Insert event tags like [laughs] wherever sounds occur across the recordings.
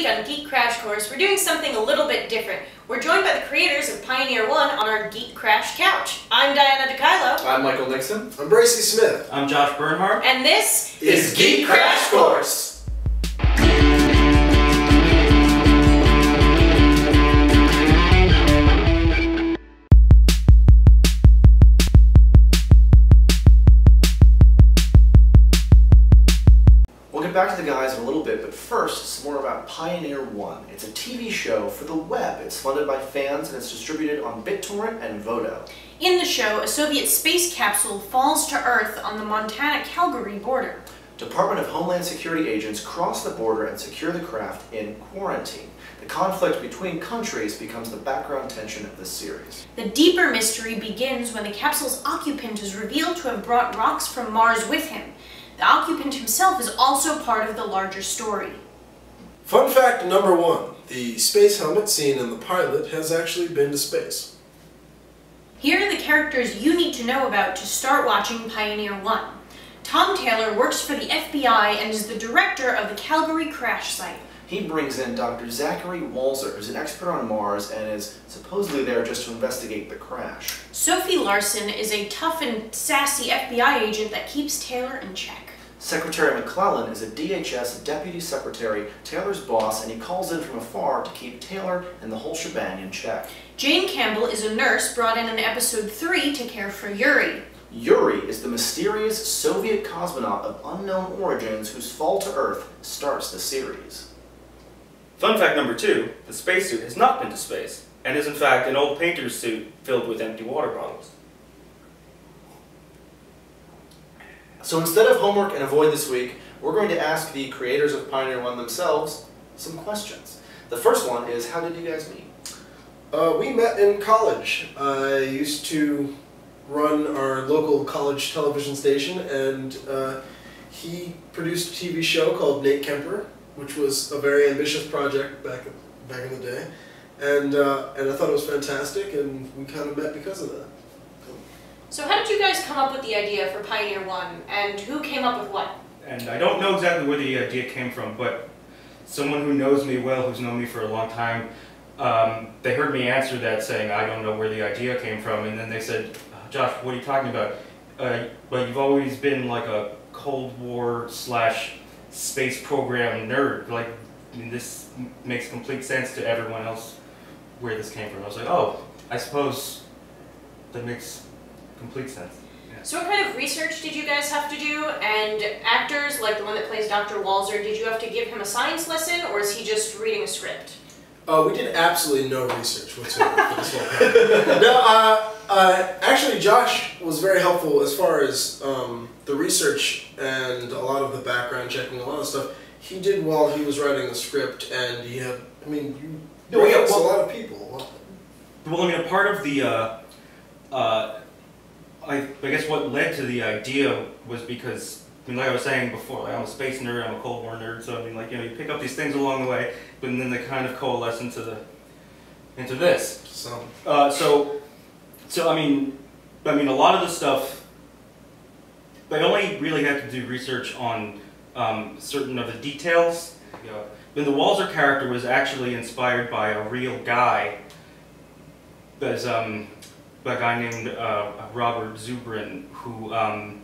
week on Geek Crash Course, we're doing something a little bit different. We're joined by the creators of Pioneer One on our Geek Crash couch. I'm Diana Dekajlo. I'm Michael Nixon. I'm Bracey Smith. I'm Josh Bernhard. And this is Geek Crash Course. Back to the guys in a little bit, but first, some more about Pioneer One. It's a TV show for the web. It's funded by fans and it's distributed on BitTorrent and Vodo. In the show, a Soviet space capsule falls to Earth on the Montana-Calgary border. Department of Homeland Security agents cross the border and secure the craft in quarantine. The conflict between countries becomes the background tension of this series. The deeper mystery begins when the capsule's occupant is revealed to have brought rocks from Mars with him. The occupant himself is also part of the larger story. Fun fact number one, the space helmet seen in the pilot has actually been to space. Here are the characters you need to know about to start watching Pioneer 1. Tom Taylor works for the FBI and is the director of the Calgary crash site. He brings in Dr. Zachary Walzer, who's an expert on Mars and is supposedly there just to investigate the crash. Sophie Larson is a tough and sassy FBI agent that keeps Taylor in check. Secretary McClellan is a DHS deputy secretary, Taylor's boss, and he calls in from afar to keep Taylor and the whole shebang in check. Jane Campbell is a nurse brought in in episode 3 to care for Yuri. Yuri is the mysterious Soviet cosmonaut of unknown origins whose fall to Earth starts the series. Fun fact number two, the spacesuit has not been to space, and is in fact an old painter's suit filled with empty water bottles. So instead of homework and avoid this week, we're going to ask the creators of Pioneer One themselves some questions. The first one is, how did you guys meet? Uh, we met in college. I used to run our local college television station, and uh, he produced a TV show called Nate Kemper, which was a very ambitious project back back in the day, and uh, and I thought it was fantastic, and we kind of met because of that. So how did you guys come up with the idea for Pioneer One, and who came up with what? And I don't know exactly where the idea came from, but someone who knows me well, who's known me for a long time, um, they heard me answer that saying, I don't know where the idea came from, and then they said, Josh, what are you talking about? Uh, but you've always been like a Cold War slash space program nerd. Like, I mean, this makes complete sense to everyone else where this came from. I was like, oh, I suppose that makes complete sense. Yeah. So what kind of research did you guys have to do? And actors, like the one that plays Dr. Walzer, did you have to give him a science lesson, or is he just reading a script? Uh, we did absolutely no research whatsoever for this whole [laughs] No, uh, uh, actually, Josh was very helpful as far as um, the research and a lot of the background checking, a lot of stuff he did while he was writing the script, and he had, I mean, you no, yeah, well, a lot of people. Well, I mean, a part of the uh, uh, I, I guess what led to the idea was because, I mean, like I was saying before, like I'm a space nerd, I'm a Cold War nerd, so I mean, like, you know, you pick up these things along the way, but then they kind of coalesce into the, into this. So, uh, so, so I mean, I mean, a lot of the stuff, I only really had to do research on um, certain of the details. Know, then the Walzer character was actually inspired by a real guy. There's um, by a guy named uh, Robert Zubrin, who, um,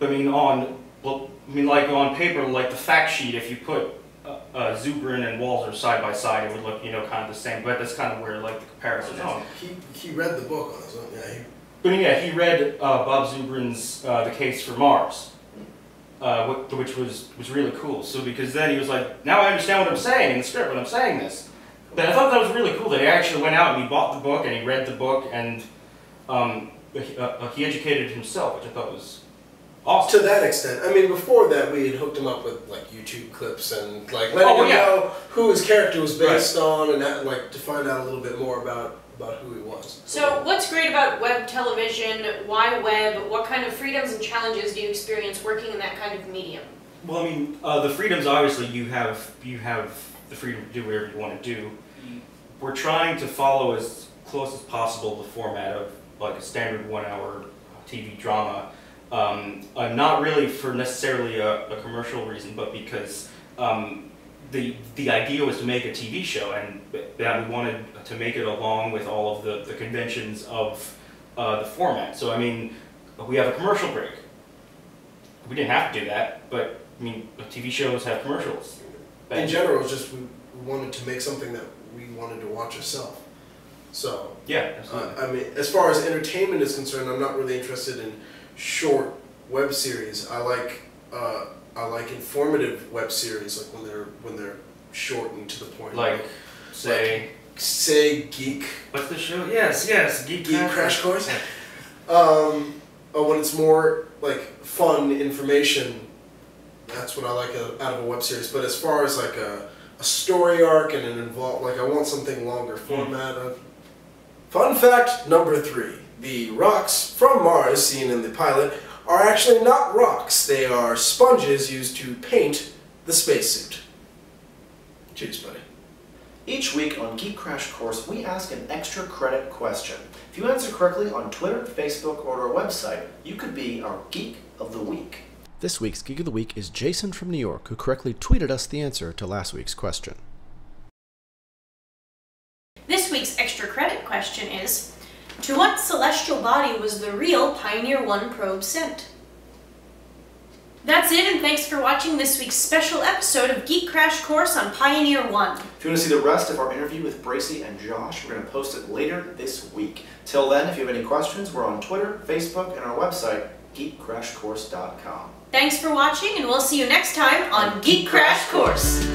I mean, on, I mean, like on paper, like the fact sheet, if you put uh, uh, Zubrin and Walzer side by side, it would look, you know, kind of the same. But that's kind of where like the comparison is. He he read the book on this one, yeah. He... But yeah, he read uh, Bob Zubrin's uh, The Case for Mars. Uh, which was was really cool. So because then he was like, now I understand what I'm saying in the script when I'm saying this. But I thought that was really cool that he actually went out and he bought the book and he read the book and um, uh, uh, he educated himself, which I thought was awesome. To that extent, I mean, before that, we had hooked him up with like YouTube clips and like letting oh, him yeah. know who his character was based right. on, and that, like to find out a little bit more about about who he was. So, what's great about web television? Why web? What kind of freedoms and challenges do you experience working in that kind of medium? Well, I mean, uh, the freedoms obviously you have you have the freedom to do whatever you want to do. We're trying to follow as close as possible the format of like a standard one-hour TV drama. Um, uh, not really for necessarily a, a, commercial reason, but because um, the the idea was to make a TV show, and that we wanted to make it along with all of the, the conventions of uh, the format. So I mean, we have a commercial break. We didn't have to do that, but I mean, TV shows have commercials. In general, just we wanted to make something that we wanted to watch ourselves. So, yeah, uh. I mean, as far as entertainment is concerned, I'm not really interested in short web series. I like uh, I like informative web series, like when they're when they're short and to the point. like, say, say geek what's the show? Yes, yes, Geek, geek crash course. Um, or when it's more like fun information, that's what I like uh, out of a web series. But as far as like a, a story arc and an involved, like I want something longer format. Of. Fun fact number three: the rocks from Mars seen in the pilot are actually not rocks. They are sponges used to paint the spacesuit. Cheers, buddy. Each week on Geek Crash Course, we ask an extra credit question. If you answer correctly on Twitter, Facebook, or our website, you could be our Geek of the Week. This week's Geek of the Week is Jason from New York, who correctly tweeted us the answer to last week's question. This week's extra credit question is To what celestial body was the real Pioneer 1 probe sent? That's it, and thanks for watching this week's special episode of Geek Crash Course on Pioneer 1. If you want to see the rest of our interview with Bracey and Josh, we're going to post it later this week. Till then, if you have any questions, we're on Twitter, Facebook, and our website, geekcrashcourse.com. Thanks for watching, and we'll see you next time on Geek Crash Course.